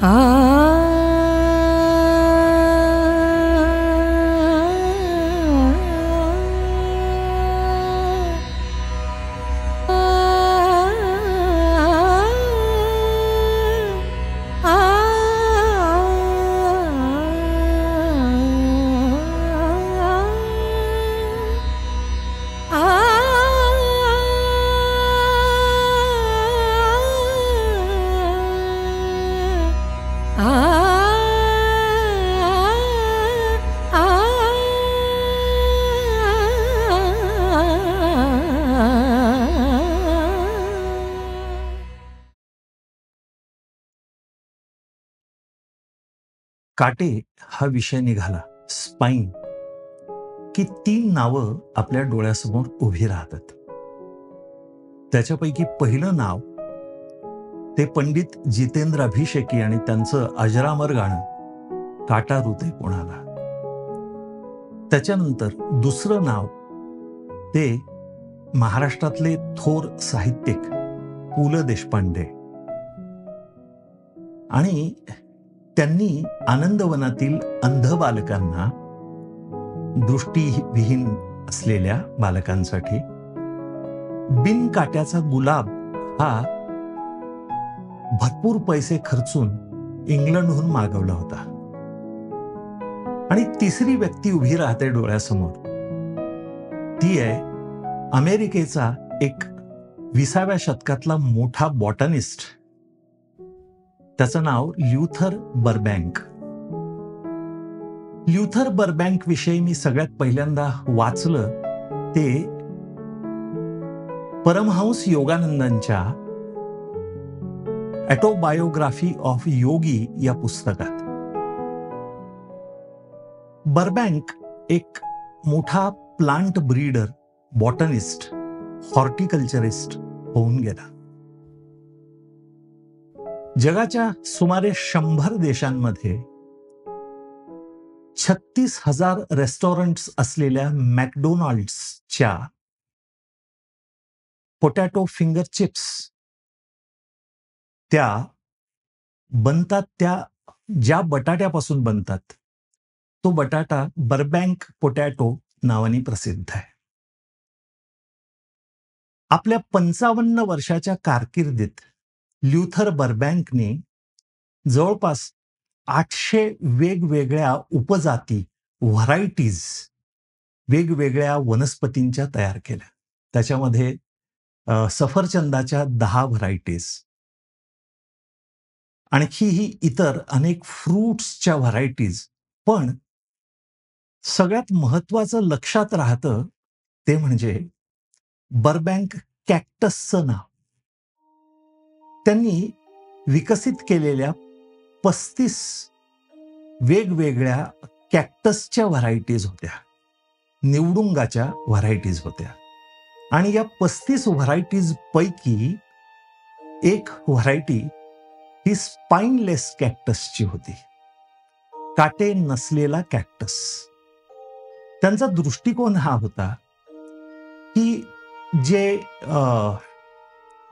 Ah. काटे हा विषय निघाला. स्पाईन की तीन नावं आपल्या डोळ्यासमोर उभी राहतात. त्याच्यापैकी पहिलं नाव ते पंडित जितेंद्र अभिषेकी आणि त्यांचं अजरामर गाणं काटा हृदय कोणाला? त्याच्यानंतर दुसरं नाव ते महाराष्ट्रातले थोर साहित्यिक पु ल देशपांडे. आणि त्यांनी आनंदवनातील अंध बालकांना दृष्टीविहीन असलेल्या बालकांसाठी बिन काट्याचा गुलाब हा भरपूर पैसे खर्चून इंग्लंडहून मागवला होता. आणि तिसरी व्यक्ती उभी राहते डोळ्यासमोर. ती आहे अमेरिकेचा एक विसाव्या शतकातला मोठा बॉटनिस्ट त्याचं नाव ल्युथर बर्बँक. ल्युथर बर्बँक विषयी मी सगळ्यात पहिल्यांदा वाचलं ते परमहंस योगानंदांच्या ॲटोबायोग्राफी ऑफ योगी या पुस्तकात. बर्बँक एक मोठा प्लांट ब्रीडर बॉटनिस्ट हॉर्टिकल्चरिस्ट होऊन गेला. जगाच्या सुमारे शंभर देशांमध्ये छत्तीस हजार रेस्टॉरंट्स असलेल्या मॅकडोनाल्ड्सच्या पोटॅटो फिंगर चिप्स त्या बनतात त्या ज्या बटाट्यापासून बनतात तो बटाटा बर्बँक पोटॅटो नावाने प्रसिद्ध आहे. आपल्या पंचावन्न वर्षाच्या कारकिर्दीत ल्युथर बर्बँकने जवळपास आठशे वेगवेगळ्या उपजाती व्हरायटीज वेगवेगळ्या वनस्पतींच्या तयार केल्या. त्याच्यामध्ये सफरचंदाच्या दहा व्हरायटीज आणखीही इतर अनेक फ्रूट्सच्या व्हरायटीज. पण सगळ्यात महत्वाचं लक्षात राहतं ते म्हणजे बर्बँक कॅक्टसचं नाव. त्यांनी विकसित केलेल्या पस्तीस वेगवेगळ्या कॅक्टसच्या व्हरायटीज होत्या. निवडुंगाच्या व्हरायटीज होत्या. आणि या पस्तीस व्हरायटीज पैकी एक व्हरायटी ही स्पाइनलेस कॅक्टसची होती. काटे नसलेला कॅक्टस. त्यांचा दृष्टिकोन हा होता की जे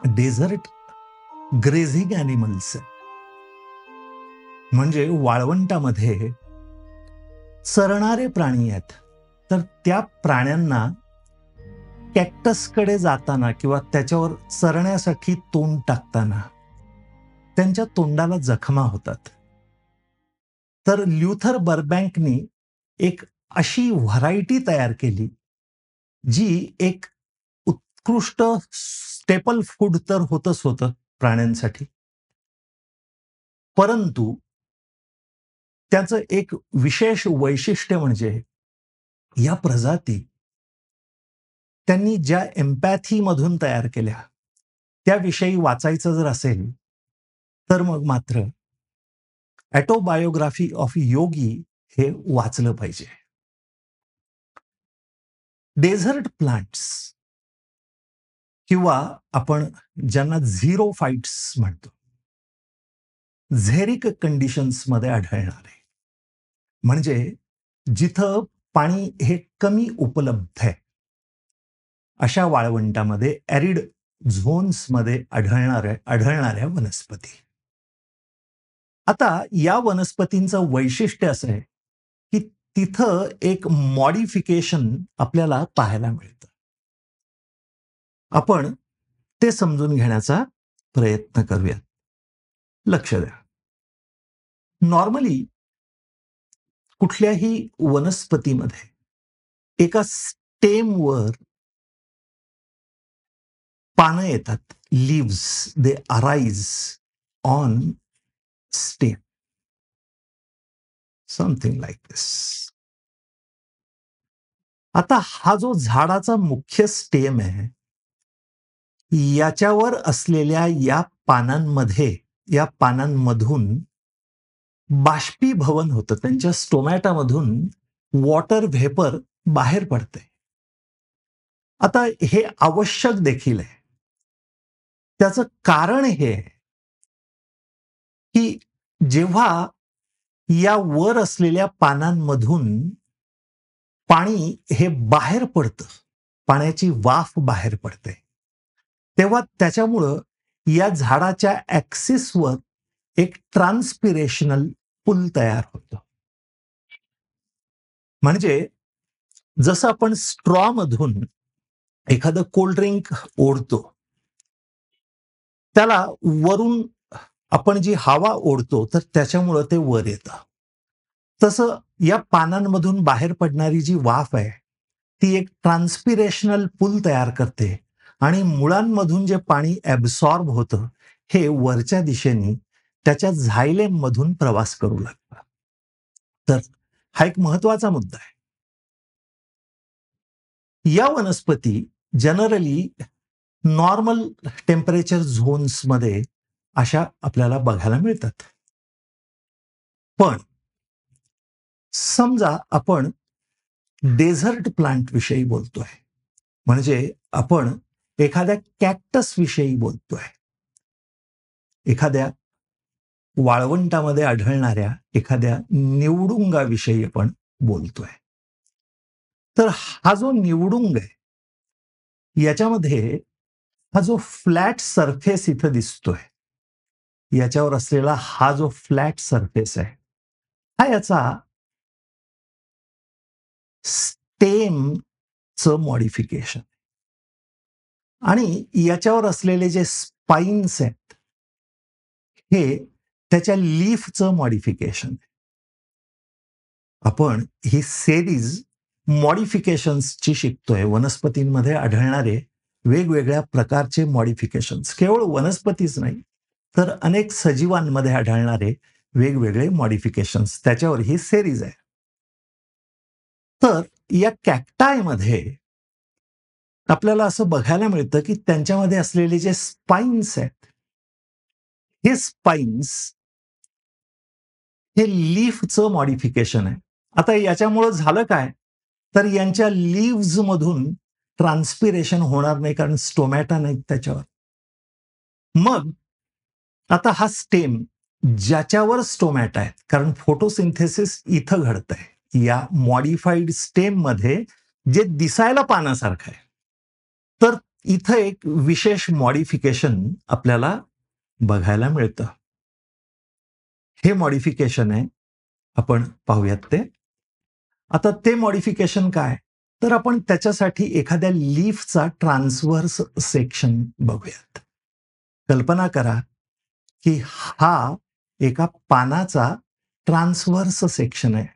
डेझर्ट ग्रेझिंग ॲनिमल्स म्हणजे वाळवंटामध्ये चरणारे प्राणी आहेत. तर त्या प्राण्यांना कॅक्टसकडे जाताना किंवा त्याच्यावर चरण्यासाठी तोंड टाकताना त्यांच्या तोंडाला जखमा होतात. तर ल्युथर बर्बँकनी एक अशी व्हरायटी तयार केली जी एक उत्कृष्ट स्टेपल फूड तर होतच होतं. प्राण्यांसाठी. परंतु त्याचं एक विशेष वैशिष्ट्य म्हणजे या प्रजाती त्यांनी ज्या एम्पॅथीमधून तयार केल्या त्याविषयी वाचायचं जर असेल तर मग मात्र ॲटोबायोग्राफी ऑफ योगी हे वाचलं पाहिजे. डेझर्ट प्लांट्स किंवा आपण ज्यांना झिरो फाईट्स म्हणतो झेरिक कंडिशन्समध्ये आढळणारे. म्हणजे जिथं पाणी हे कमी उपलब्ध आहे अशा वाळवंटामध्ये ॲरिड झोन्समध्ये आढळणाऱ्या आढळणाऱ्या वनस्पती. आता या वनस्पतींचं वैशिष्ट्य असं आहे की तिथं एक मॉडिफिकेशन आपल्याला पाहायला मिळतं. आपण ते समजून घेण्याचा प्रयत्न करूयात. लक्ष द्या. नॉर्मली कुठल्याही वनस्पतीमध्ये एका स्टेमवर पानं येतात. Leaves they arise on stem something like this आता हा जो झाडाचा मुख्य स्टेम आहे याच्यावर असलेल्या या पानांमध्ये या पानांमधून बाष्पीभवन होतं. त्यांच्या स्टोमॅटामधून वॉटर व्हेपर बाहेर पडते. आता हे आवश्यक देखील आहे. त्याचं कारण हे आहे की जेव्हा या वर असलेल्या पानांमधून पाणी हे बाहेर पडतं पाण्याची वाफ बाहेर पडते तेव्हा त्याच्यामुळं या झाडाच्या ऍक्सिसवर एक ट्रान्सपिरेशनल पूल तयार होतो. म्हणजे जसं आपण स्ट्रॉ मधून एखादं कोल्ड्रिंक ओढतो त्याला वरून आपण जी हवा ओढतो तर त्याच्यामुळं ते वर येतं. तसं या पानांमधून बाहेर पडणारी जी वाफ आहे ती एक ट्रान्सपिरेशनल पूल तयार करते. आणि मुळांमधून जे पाणी ऍब्सॉर्ब होतं हे वरच्या दिशेने त्याच्या झायलेम मधून प्रवास करू लागला. तर हा एक महत्त्वाचा मुद्दा आहे. या वनस्पती जनरली नॉर्मल टेम्परेचर झोन्समध्ये अशा आपल्याला बघायला मिळतात. पण समजा आपण डेझर्ट प्लांट विषयी बोलतोय. म्हणजे आपण एखाद्या कॅक्टस विषयी बोलतोय. एखाद्या वाळवंटामध्ये आढळणाऱ्या एखाद्या निवडुंगाविषयी आपण बोलतोय. तर हा जो निवडुंग आहे याच्यामध्ये हा जो फ्लॅट सरफेस इथं दिसतोय याच्यावर असलेला हा जो फ्लॅट सरफेस आहे हा याचा स्टेमचं मॉडिफिकेशन आणि याच्यावर असलेले जे स्पाईन्स आहेत हे त्याच्या लीफचं मॉडिफिकेशन आपण ही सेरीज मॉडिफिकेशन्सची शिकतोय. वनस्पतींमध्ये आढळणारे वेगवेगळ्या प्रकारचे मॉडिफिकेशन्स केवळ वनस्पतीच नाही तर अनेक सजीवांमध्ये आढळणारे वेगवेगळे मॉडिफिकेशन्स त्याच्यावर ही सेरीज आहे. तर या कॅक्टायमध्ये आपल्याला असं बघायला मिळतं की त्यांच्यामध्ये असलेले जे स्पाइन्स आहेत हे स्पाइन्स हे लीफचं मॉडिफिकेशन आहे. आता याच्यामुळं झालं काय? तर यांच्या लीव्ज मधून ट्रान्सपिरेशन होणार नाही कारण स्टोमॅटा नाहीत त्याच्यावर. मग आता हा स्टेम ज्याच्यावर स्टोमॅटा आहेत कारण फोटोसिंथेसिस इथं घडत आहे या मॉडिफाईड स्टेममध्ये जे दिसायला पानासारखं आहे. तर इथं एक विशेष मॉडिफिकेशन आपल्याला बघायला मिळतं. हे मॉडिफिकेशन आहे. आपण पाहूयात ते. आता ते मॉडिफिकेशन काय? तर आपण त्याच्यासाठी एखाद्या लीफचा ट्रान्सव्हर्स सेक्शन बघूयात. कल्पना करा की हा एका पानाचा ट्रान्सव्हर्स सेक्शन आहे.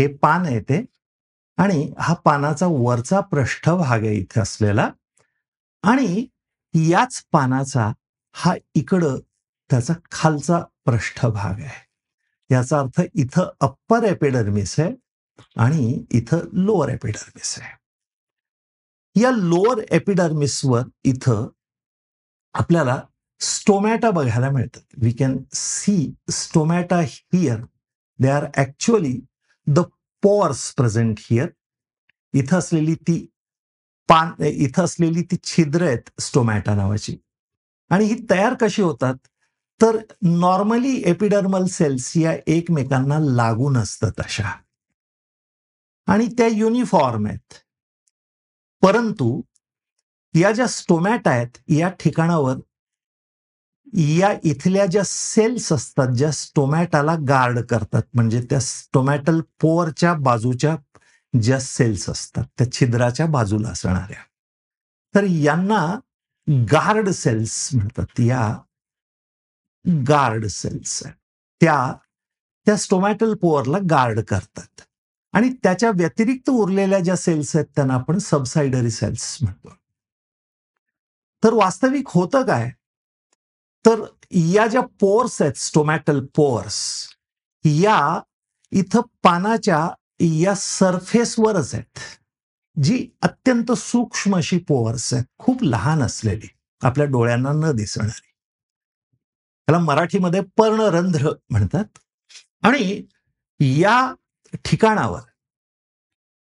हे पान आहे ते. आणि हा पानाचा वरचा पृष्ठभाग आहे इथे असलेला. आणि याच पानाचा हा इकडं त्याचा खालचा पृष्ठभाग आहे. याचा अर्थ इथं अप्पर एपिडर्मिस आहे आणि इथं लोअर एपिडर्मिस आहे. या लोअर एपिडर्मिसवर इथं आपल्याला स्टोमॅटा बघायला मिळतात. We can see stomata here they are actually the pores present here इथं असलेली ती पान इथं असलेली ती छिद्र आहेत स्टोमॅटा नावाची. आणि ही तयार कशी होतात? तर नॉर्मली एपिडर्मल सेल्स या एकमेकांना लागून असतात अशा. आणि त्या युनिफॉर्म आहेत. परंतु या ज्या स्टोमॅट आहेत या ठिकाणावर या इथल्या ज्या सेल्स असतात ज्या स्टोमॅटाला गार्ड करतात म्हणजे त्या स्टोमॅटल पोअरच्या बाजूच्या ज्या सेल्स असतात त्या छिद्राच्या बाजूला असणाऱ्या. तर यांना गार्ड सेल्स म्हणतात. या गार्ड सेल्स त्या त्या स्टोमॅटल पोअरला गार्ड करतात. आणि त्याच्या व्यतिरिक्त उरलेल्या ज्या सेल्स आहेत त्यांना आपण सबसायडरी सेल्स म्हणतो. तर वास्तविक होतं काय? तर या ज्या पोर्स आहेत स्टोमॅटल पोअर्स या इथं पानाच्या या सरफेसवरच आहेत. जी अत्यंत सूक्ष्म अशी पोअर्स आहेत. खूप लहान असलेली. आपल्या डोळ्यांना न दिसणारी. त्याला मराठीमध्ये पर्णरंध्र म्हणतात. आणि या ठिकाणावर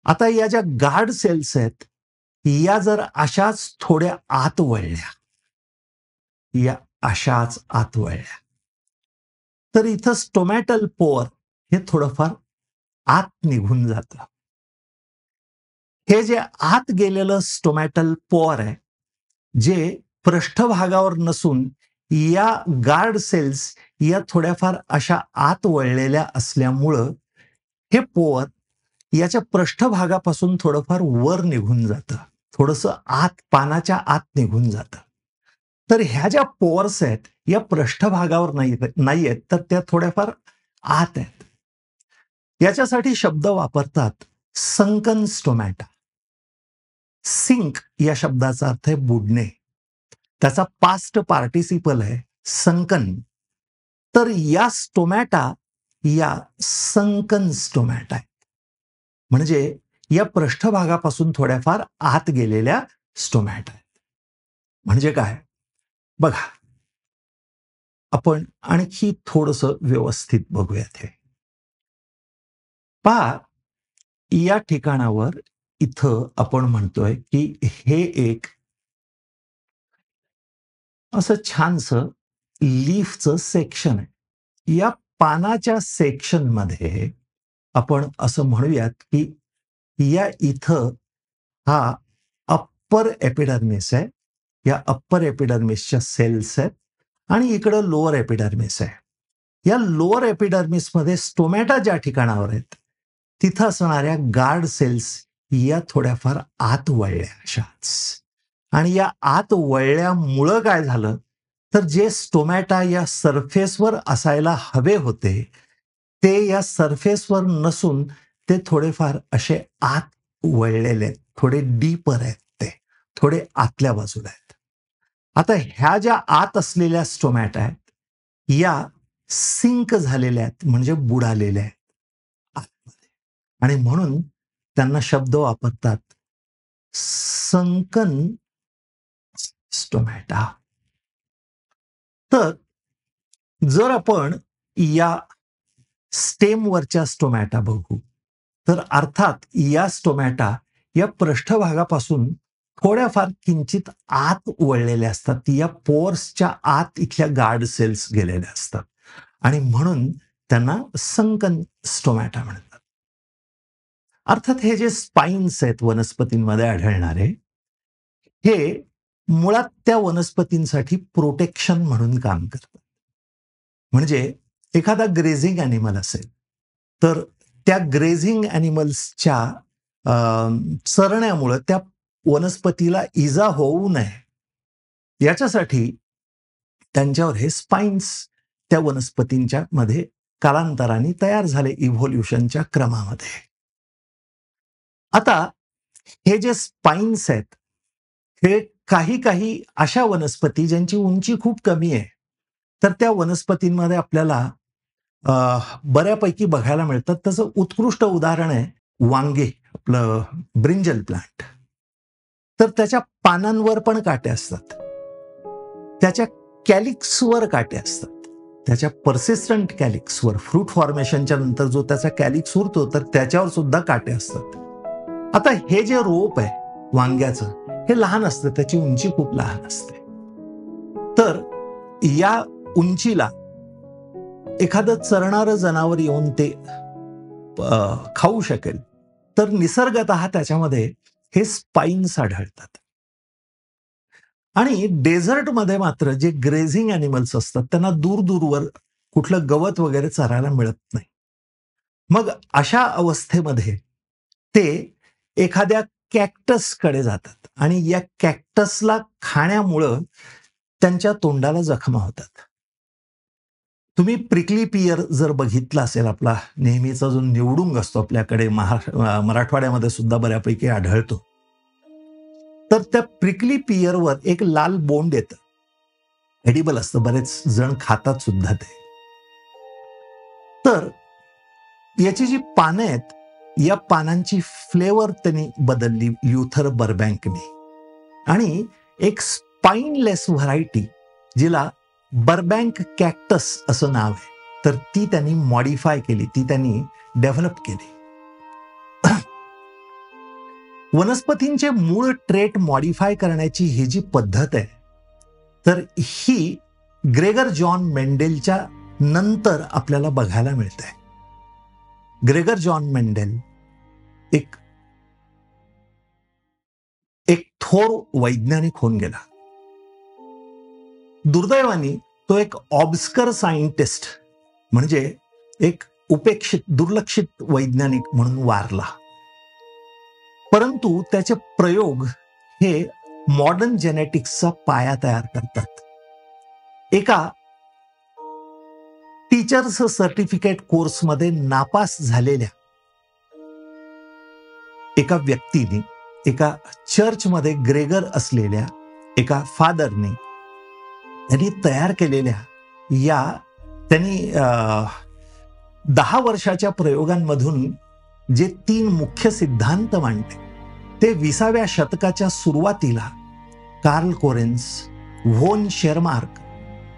आता या ज्या गार्ड सेल्स आहेत या जर अशाच थोड्या आत वळल्या या अशाच आत वळल्या तर इथं स्टोमॅटल पोअर हे थोडंफार आत निघून जात. हे जे आत गेलेलं स्टोमॅटल पोअर आहे जे पृष्ठभागावर नसून या गार्ड सेल्स या थोड्याफार अशा आत वळलेल्या असल्यामुळं हे पोअर याच्या पृष्ठभागापासून थोडंफार वर निघून जातं. थोडस आत पानाच्या आत निघून जातं. तर ह्या ज्या पोअर्स आहेत या पृष्ठभागावर नाही नाही आहेत तर त्या थोड्याफार आत आहेत. याच्यासाठी शब्द वापरतात संकन स्टोमॅटा सिंक या शब्दाचा अर्थ आहे बुडणे. त्याचा पास्ट पार्टिसिपल आहे संकन तर या स्टोमॅटा या संकन स्टोमॅटा आहेत. म्हणजे या पृष्ठभागापासून थोड्याफार आत गेलेल्या स्टोमॅटा आहेत. म्हणजे काय? बघा. आपण आणखी थोडस व्यवस्थित बघूयात हे. पा या ठिकाणावर इथं आपण म्हणतोय की हे एक असं छानस लीफचं सेक्शन आहे. या पानाच्या सेक्शनमध्ये आपण असं म्हणूयात की या इथं हा अप्पर एपिडर्मिस आहे. या अप्पर एपिडर्मिसच्या सेल्स आहेत आणि इकडं लोअर एपिडर्मिस आहे. या लोअर एपिडर्मिसमध्ये स्टोमॅटा ज्या ठिकाणावर आहेत तिथं असणाऱ्या गार्ड सेल्स या थोड्याफार आत वळल्या अशाच. आणि या आत वळल्यामुळं काय झालं? तर जे स्टोमॅटा या सरफेसवर असायला हवे होते ते या सरफेसवर नसून ते थोडेफार असे आत वळलेले आहेत. थोडे डीपर आहेत ते. थोडे आतल्या बाजूला आहेत. आता ह्या ज्या आत असलेल्या स्टोमॅटा आहेत या सिंक झालेल्या आहेत म्हणजे बुडालेल्या आहेत. आणि म्हणून त्यांना शब्द वापरतात. संकन स्टोमॅटा तर जर आपण या स्टेमवरच्या स्टोमॅटा बघू तर अर्थात या स्टोमॅटा या पृष्ठभागापासून थोड्याफार किंचित आत वळलेल्या असतात. या पोर्सच्या आत इथल्या गार्ड सेल्स गेलेल्या असतात. आणि म्हणून त्यांना संकन स्टोमॅटा म्हणतात. अर्थात हे जे स्पाइन्स आहेत वनस्पतींमध्ये आढळणारे हे मुळात त्या वनस्पतींसाठी प्रोटेक्शन म्हणून काम करतात. म्हणजे एखादा ग्रेझिंग ॲनिमल असेल तर त्या ग्रेझिंग ॲनिमल्सच्या चरण्यामुळं त्या वनस्पतीला इजा होऊ नये. याच्यासाठी त्यांच्यावर हे स्पाइन्स त्या वनस्पतींच्या मध्ये कालांतराने तयार झाले इव्होल्युशनच्या क्रमामध्ये. आता हे जे स्पाइन्स आहेत हे काही काही अशा वनस्पती ज्यांची उंची खूप कमी आहे तर त्या वनस्पतींमध्ये आपल्याला बऱ्यापैकी बघायला मिळतात. तसं उत्कृष्ट उदाहरण आहे वांगे आपलं ब्रिंजल प्लांट तर त्याच्या पानांवर पण काटे असतात. त्याच्या कॅलिक्सवर काटे असतात. त्याच्या परसिस्टंट कॅलिक्सवर फ्रूट फॉर्मेशनच्या नंतर जो त्याचा कॅलिक्स उरतो तर त्याच्यावर सुद्धा काटे असतात. आता हे जे रोप आहे वांग्याचं हे लहान असतं त्याची उंची खूप लहान असते. तर या उंचीला एखादं चरणारं जनावर येऊन ते खाऊ शकेल. तर निसर्गत त्याच्यामध्ये हे स्पाइन्स आढळतात. आणि डेझर्टमध्ये मात्र जे ग्रेझिंग ॲनिमल्स असतात त्यांना दूर दूरवर कुठलं गवत वगैरे चरायला मिळत नाही. मग अशा अवस्थेमध्ये ते एखाद्या कॅक्टसकडे जातात आणि या कॅक्टसला खाण्यामुळं त्यांच्या तोंडाला जखमा होतात. तुम्ही प्रिकली पियर जर बघितला असेल आपला नेहमीचा जो निवडूंग असतो आपल्याकडे महा मराठवाड्यामध्ये सुद्धा बऱ्यापैकी आढळतो. तर त्या प्रिकली पियरवर एक लाल बोंड येतं. एडिबल असतं बरेच जण खातात सुद्धा ते. तर याची जी पानं आहेत या पानांची फ्लेवर त्यांनी बदलली ल्युथर बर्बँकने. आणि एक स्पाइनलेस व्हरायटी जिला बर्बँक कॅक्टस असं नाव आहे तर ती त्यांनी मॉडिफाय केली ती त्यांनी डेव्हलप केली. वनस्पतींचे मूळ ट्रेट मॉडिफाय करण्याची ही जी पद्धत आहे तर ही ग्रेगर जॉन मेंडेलच्या नंतर आपल्याला बघायला मिळते ग्रेगर जॉन मेंडेल एक एक थोर वैज्ञानिक होऊन गेला. दुर्दैवानी तो एक ऑब्स्कर सायंटिस्ट म्हणजे एक उपेक्षित दुर्लक्षित वैज्ञानिक म्हणून वारला. परंतु त्याचे प्रयोग हे मॉडर्न जेनेटिक्सचा पाया तयार करतात. एका टीचर्स सर्टिफिकेट कोर्समध्ये नापास झालेल्या एका व्यक्तीने एका चर्चमध्ये ग्रेगर असलेल्या एका फादरने त्यांनी तयार केलेल्या या त्यांनी दहा वर्षाच्या प्रयोगांमधून जे तीन मुख्य सिद्धांत मांडले ते विसाव्या शतकाच्या सुरुवातीला कार्ल कोरेन्स व्होन शेरमार्क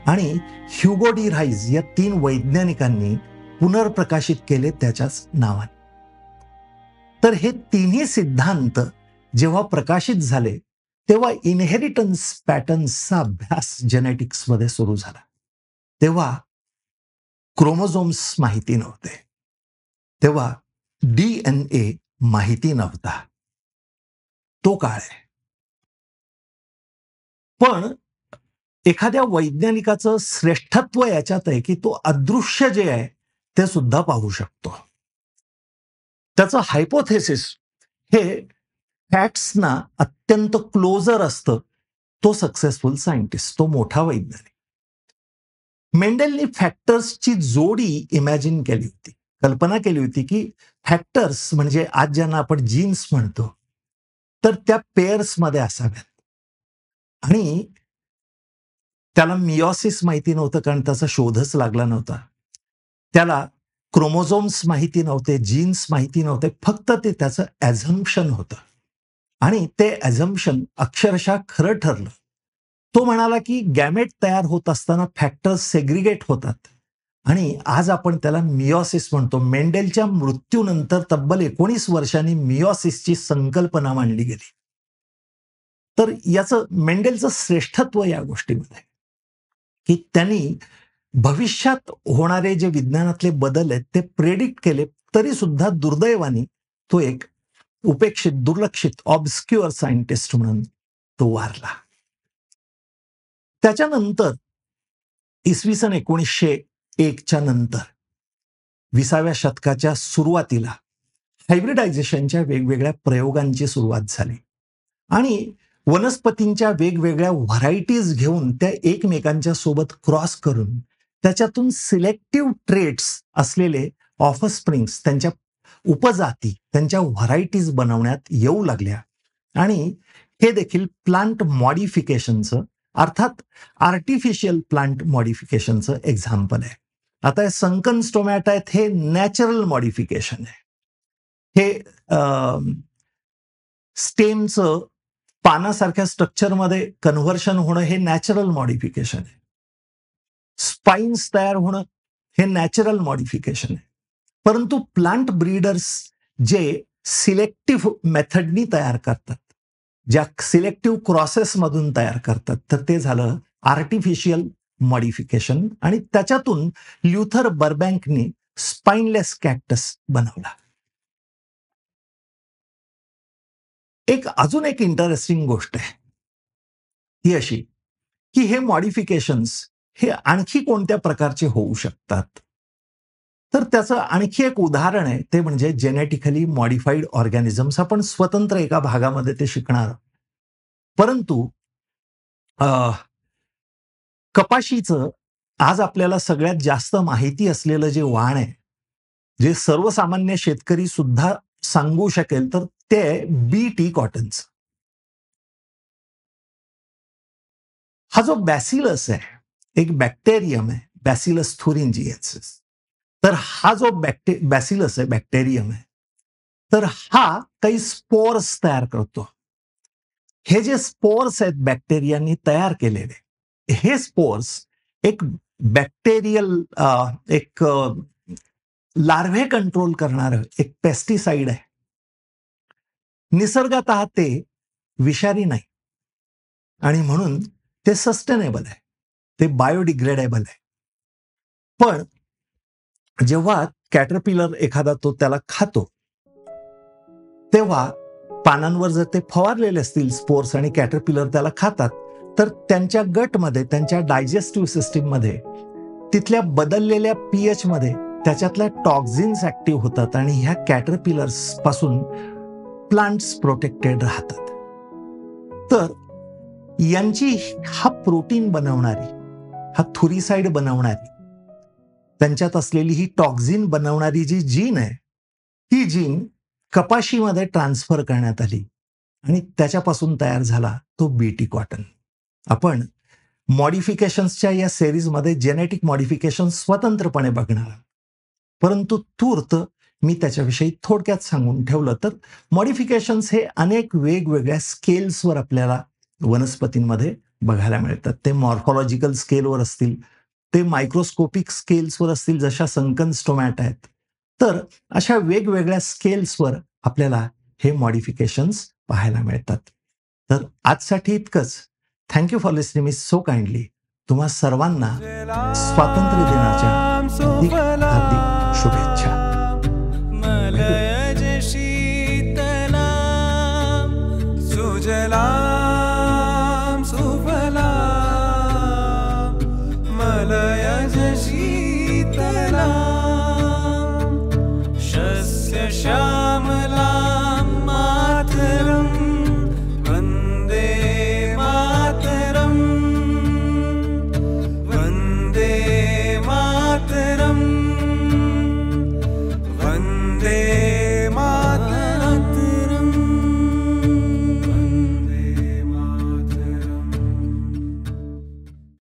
आणि ह्युगो डी राईज या तीन वैज्ञानिकांनी पुनर्प्रकाशित केले त्याच्याच नावाने. तर हे तिन्ही सिद्धांत जेव्हा प्रकाशित झाले तेव्हा इनहेरिटन्स पॅटर्न्सचा अभ्यास जेनेटिक्समध्ये सुरू झाला. तेव्हा क्रोमोझोम्स माहिती नव्हते. तेव्हा डी एन ए माहिती नव्हता. तो काळ आहे. पण एखाद्या वैज्ञानिकाचं श्रेष्ठत्व याच्यात आहे की तो अदृश्य जे आहे ते सुद्धा पाहू शकतो. त्याचं हायपोथेसिस हे फॅक्ट्सना अत्यंत क्लोजर असतं. तो सक्सेसफुल सायंटिस्ट तो मोठा वैज्ञानिक. मेंडेलनी फॅक्टर्सची जोडी इमॅजिन केली होती. कल्पना केली होती की फॅक्टर्स म्हणजे आज ज्यांना आपण जीन्स म्हणतो तर त्या पेअर्समध्ये असाव्यात. आणि त्याला मिओसिस माहिती नव्हतं कारण त्याचा शोधच लागला नव्हता. त्याला क्रोमोझोम्स माहिती नव्हते जीन्स माहिती नव्हते फक्त ते त्याचं ॲझम्पन होतं. आणि ते ॲझम्पन अक्षरशः खरं ठरलं. तो म्हणाला की गॅमेट तयार होत असताना फॅक्टर्स सेग्रिगेट होतात. आणि आज आपण त्याला मिओसिस म्हणतो. मेंडेलच्या मृत्यूनंतर तब्बल एकोणीस वर्षांनी मिओसिसची संकल्पना मांडली गेली. तर याचं मेंडेलचं श्रेष्ठत्व या गोष्टीमध्ये. की त्यांनी भविष्यात होणारे जे विज्ञानातले बदल आहेत ते प्रेडिक्ट केले तरी सुद्धा दुर्दैवानी तो एक उपेक्षित दुर्लक्षित ऑब्स्क्युअर सायंटिस्ट म्हणून तो वारला. त्याच्यानंतर इसवी सन एकोणीसशे एकच्या नंतर विसाव्या शतकाच्या सुरुवातीला हायब्रिडायझेशनच्या वेगवेगळ्या प्रयोगांची सुरुवात झाली. आणि वनस्पतींच्या वेगवेगळ्या व्हरायटीज घेऊन त्या एकमेकांच्या सोबत क्रॉस करून त्याच्यातून सिलेक्टिव्ह ट्रेट्स असलेले ऑफस्प्रिंग्स त्यांच्या उपजाती त्यांच्या व्हरायटीज बनवण्यात येऊ लागल्या. आणि हे देखील प्लांट मॉडिफिकेशनचं अर्थात आर्टिफिशियल प्लांट मॉडिफिकेशनचं एक्झाम्पल आहे. आता हे संकन स्टोमॅट आहेत हे नॅचरल मॉडिफिकेशन आहे. हे स्टेमचं पानासारख्या स्ट्रक्चरमध्ये कन्व्हर्शन होणं हे नॅचरल मॉडिफिकेशन आहे. स्पाइन्स तयार होणं हे नॅचरल मॉडिफिकेशन आहे. परंतु प्लांट ब्रीडर्स जे सिलेक्टिव्ह मेथडनी तयार करतात ज्या सिलेक्टिव्ह क्रॉसेसमधून तयार करतात तर ते झालं आर्टिफिशियल मॉडिफिकेशन आणि त्याच्यातून ल्युथर बर्बँकनी स्पाइनलेस कॅक्टस बनवला. एक अजून एक इंटरेस्टिंग गोष्ट आहे. ही अशी की हे मॉडिफिकेशन्स हे आणखी कोणत्या प्रकारचे होऊ शकतात? तर त्याचं आणखी एक उदाहरण आहे ते म्हणजे जेनेटिकली मॉडिफाईड ऑर्गॅनिझम्स आपण स्वतंत्र एका भागामध्ये ते शिकणार. परंतु कपाशीचं आज आपल्याला सगळ्यात जास्त माहिती असलेलं जे वाण आहे जे सर्वसामान्य शेतकरी सुद्धा सांगू शकेल तर कॉटनचं हा जो बॅसिलस आहे एक बॅक्टेरियम आहे बॅसिलस थुरिंजियन्सिस तर हा, जो बॅक्टे बॅसिलस आहे बॅक्टेरियम आहे तर हा काही स्पोर्स तयार करतो हे जे स्पोर्स आहेत बॅक्टेरियानी तयार केलेले हे स्पोर्स एक बॅक्टेरियल एक लार्व्हे कंट्रोल करणार एक पेस्टिसाइड आहे निसर्गात ते विषारी नाही. आणि म्हणून ते सस्टेनेबल आहे. ते बायोडिग्रेडेबल आहे. पण जेव्हा कॅटरपिलर एखादा तो त्याला खातो तेव्हा पानांवर जर ते फवारलेले असतील स्पोर्स आणि कॅटरपिलर त्याला खातात तर त्यांच्या गटमध्ये त्यांच्या डायजेस्टिव्ह सिस्टीममध्ये तिथल्या बदललेल्या पीएच मध्ये त्याच्यातल्या टॉक्झिन्स ऍक्टिव्ह होतात आणि ह्या कॅटरपिलर्सपासून प्लांट्स प्रोटेक्टेड राहतात. तर यांची हा प्रोटीन बनवणारी हा थुरीसाईड बनवणारी त्यांच्यात असलेली ही टॉक्झिन बनवणारी जी जीन आहे ही जीन कपाशीमध्ये ट्रान्सफर करण्यात आली आणि त्याच्यापासून तयार झाला तो बीटी कॉटन आपण मॉडिफिकेशन्सच्या या सेरीजमध्ये जेनेटिक मॉडिफिकेशन स्वतंत्रपणे बघणार परंतु तूर्त मी त्याच्याविषयी थोडक्यात सांगून ठेवलं. तर मॉडिफिकेशन्स हे अनेक वेगवेगळ्या स्केल्सवर आपल्याला वनस्पतींमध्ये बघायला मिळतात. ते मॉर्फॉलॉजिकल स्केलवर असतील ते मायक्रोस्कोपिक स्केल्सवर असतील जशा संकन स्टोमॅट आहेत. तर अशा वेगवेगळ्या स्केल्सवर आपल्याला हे मॉडिफिकेशन्स पाहायला मिळतात. तर आजसाठी इतकंच. थँक्यू फॉर लिस्निंग मी सो काइंडली तुम्हा सर्वांना स्वातंत्र्य दिनाच्या